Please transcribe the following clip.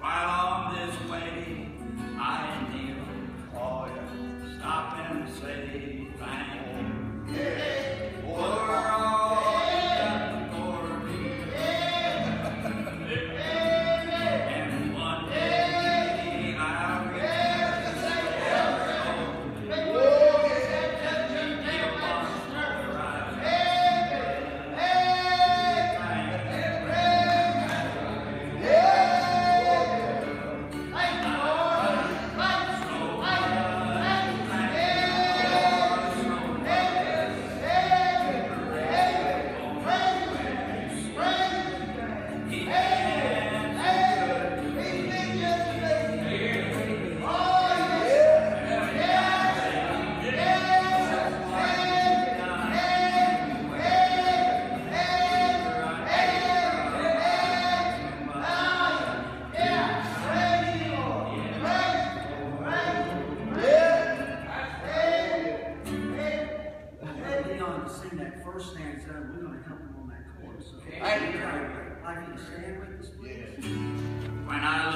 While on this way, I kneel. Leon to sing that first stanza, we're gonna help him on that chorus. So, Thank. I'd like you to stand with us, please. When I